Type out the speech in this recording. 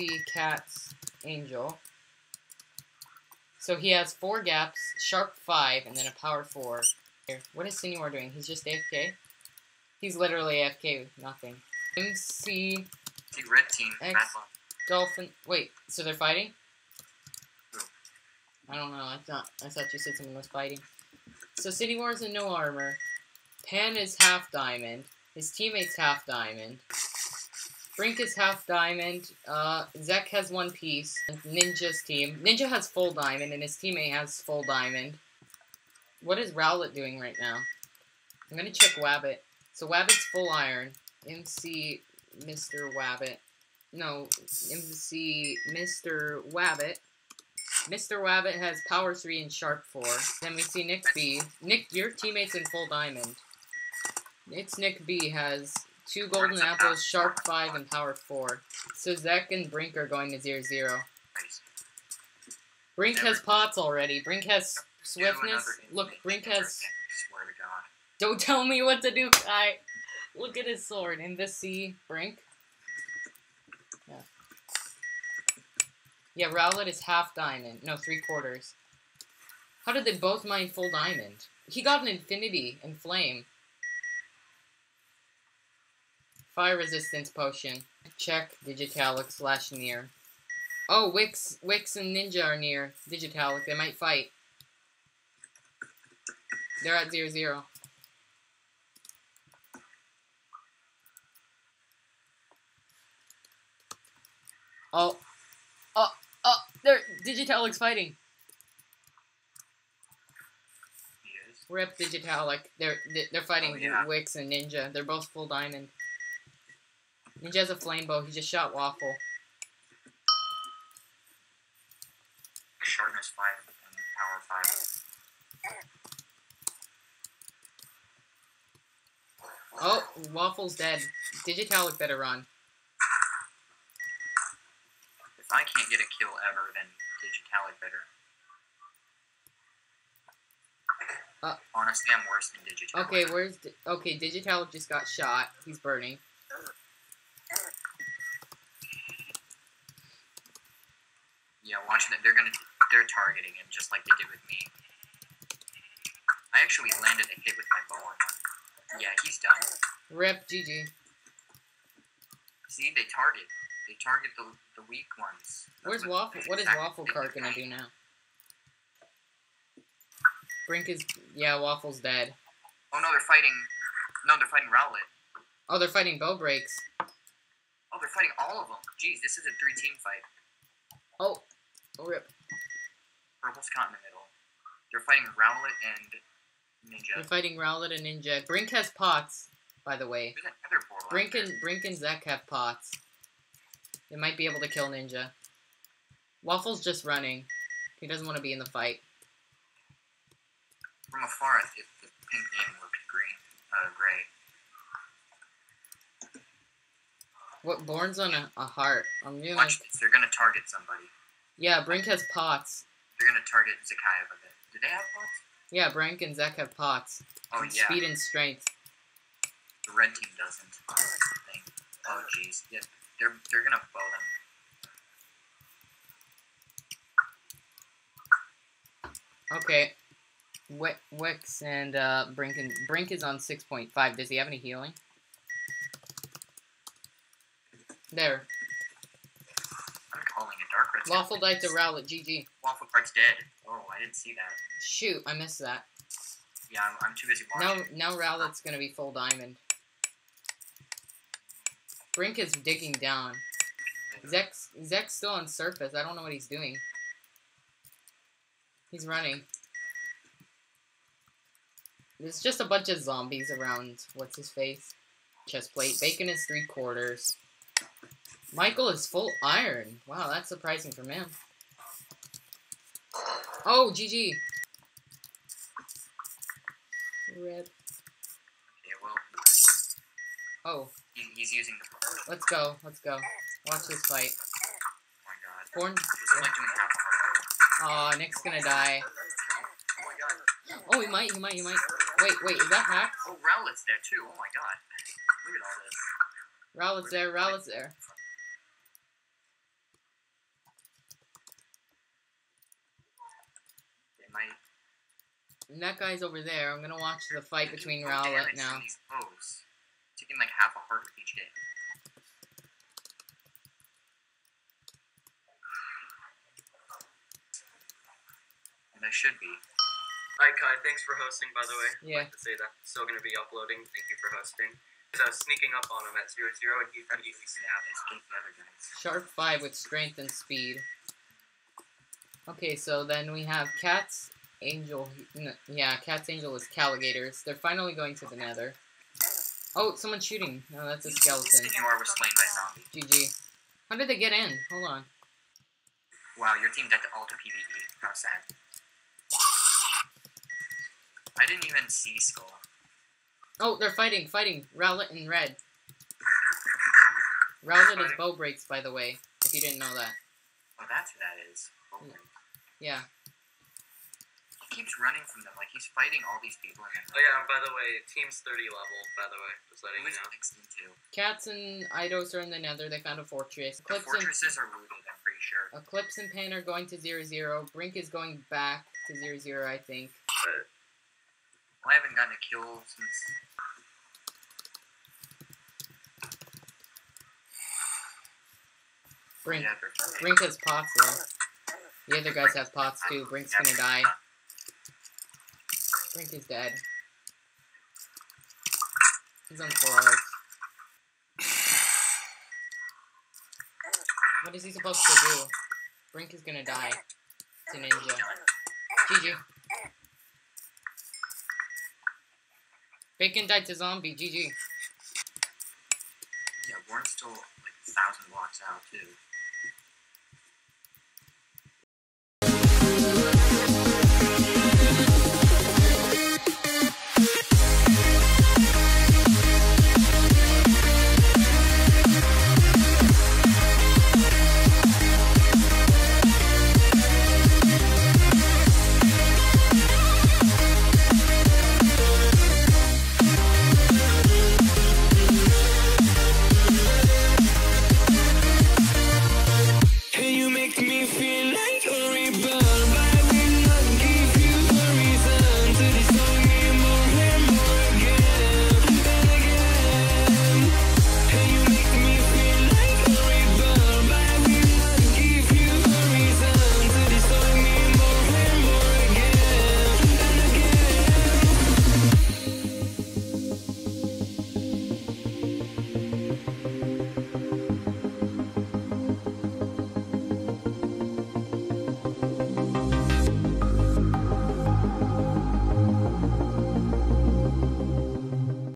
MSC Cats Angel. So he has four gaps, sharp five, and then a power four. What is Sinuar doing? He's just AFK? He's literally AFK with nothing. MC See, red team. X. Dolphin. Wait, so they're fighting? I don't know. I thought I thought you said someone was fighting. So City Wars in no armor. Pan is half diamond. His teammate's half diamond. Brink is half diamond. Uh, Zek has one piece. Ninja's team. Ninja has full diamond, and his teammate has full diamond. What is Rowlet doing right now? I'm gonna check Wabbit. So Wabbit's full iron. MC Mr. Wabbit. No, MC Mr. Wabbit. Mr. Wabbit has power 3 and sharp 4. Then we see Nick B. Nick, your teammate's in full diamond. It's Nick B has two golden apples, sharp 5, and power 4. So Zek and Brink are going to 0 0. Brink has pots already. Brink has swiftness. Look, Brink has. I. Don't tell me what to do, Kai. Look at his sword. In the sea, Brink. Yeah. Yeah, Rowlet is half diamond. No, three quarters. How did they both mine full diamond? He got an infinity and flame. Fire resistance potion. Check Digitalic slash near. Oh, Wix, Wix and Ninja are near Digitalic. They might fight. They're at zero zero. Oh, oh, oh! They're Digitalic's fighting. He is. Rip Digitalic. They're they're fighting Oh, yeah. Wix and Ninja. They're both full diamond. Ninja has a flame bow. He just shot Waffle. Sharpness 5 and power 5. Oh, Waffle's dead. Digitalic better run. If I can't get a kill ever, then Digitalic better. Uh. Honestly, I'm worse than Digitalic. Okay, where's Di- okay? Digitalic just got shot. He's burning. Yeah, watching that, they're gonna, they're targeting him just like they did with me. I actually landed a hit with my bow on him. Yeah, he's done. Rip GG. See, they target. They target the, the weak ones. Where's what- Waffle? What is Waffle Cart gonna do. do now? Brink is yeah. Waffle's dead. Oh no, they're fighting. No, they're fighting Rowlet. Oh, they're fighting bow breaks. Oh, they're fighting all of them. Jeez, this is a three-team fight. Oh, oh rip. Purple's caught in the middle. They're fighting Rowlet and Ninja. They're fighting Rowlet and Ninja. Brink has pots, by the way. There's another portal. Brink and Brink and Zek have pots. They might be able to kill Ninja. Waffle's just running. He doesn't want to be in the fight. From afar, it, the pink name looked green, uh, gray. What Born's on a, a heart. I'm doing Watch this. They're gonna target somebody. Yeah, Brink has pots. They're gonna target Zakai with it. Do they have pots? Yeah, Brink and Zek have pots. Oh yeah. Speed and strength. The red team doesn't. Oh, thing. Oh jeez. Yeah, they're they're gonna bow them. Okay. Wi- Wix and uh, Brink and Brink is on six point five. Does he have any healing? There. I'm calling it dark red. Waffle died to Rowlet. GG. Waffle Cart's dead. Oh, I didn't see that. Shoot, I missed that. Yeah, I'm, I'm too busy Now, watching. now Rowlet's gonna be full diamond. Brink is digging down. Zek's, Zek's still on surface. I don't know what he's doing. He's running. There's just a bunch of zombies around. What's his face? Chest plate. Bacon is three quarters. Michael is full iron. Wow, that's surprising from him. Oh, GG. Well, Oh, he, he's using the. Let's go. Let's go. Watch this fight. Oh my god. Born. He's only doing half a heart. Oh, Nick's gonna die. Oh my god. Oh, he might. He might. He might. Wait, wait. Is that hacked? Oh, Rowlet's there too. Oh my god. Look at all this. Rowlet's there. Rowlet's there. And that guy's over there. I'm gonna watch the fight between full Rowlet now. These foes. Taking like half a heart with each hit. And I should be. Hi Kai, thanks for hosting by the way. I'd Yeah. like to say that. Still gonna be uploading. Thank you for hosting. I was uh, sneaking up on him at zero zero and he Try to get these now to escape the other guys. Sharp 5 with strength and speed. Okay, so then we have Cat's Angel. n- Yeah, Cat's Angel is Calligators. They're finally going to the nether. Oh, someone's shooting. No, that's a skeleton. You are was slain by zombie. GG. How did they get in? Hold on. Wow, your team died to Alta PvE. How sad. I didn't even see Skull. Oh, they're fighting, fighting. Rowlet and Red. Rowlet is bow breaks, by the way, if you didn't know that. Oh, that's who that is. Yeah. He keeps running from them, like he's fighting all these people in Oh yeah, by the way, team's thirty level, by the way. Just letting Who you is know. mixed into? Cats and Eidos are in the nether. They found a fortress. The Eclipse and, fortresses are looted, I'm pretty sure. Eclipse and Pan are going to 0 0. Brink is going back to 0 0, I think. But I haven't gotten a kill since. Brink. Yeah, they're. Brink has pots, though. The other guys have pots, too. Brink's gonna die. Brink is dead. He's on four. What is he supposed to do? Brink is gonna die. It's a ninja. GG. Bacon died to zombie. GG. Yeah, Warren's still like a thousand blocks out too.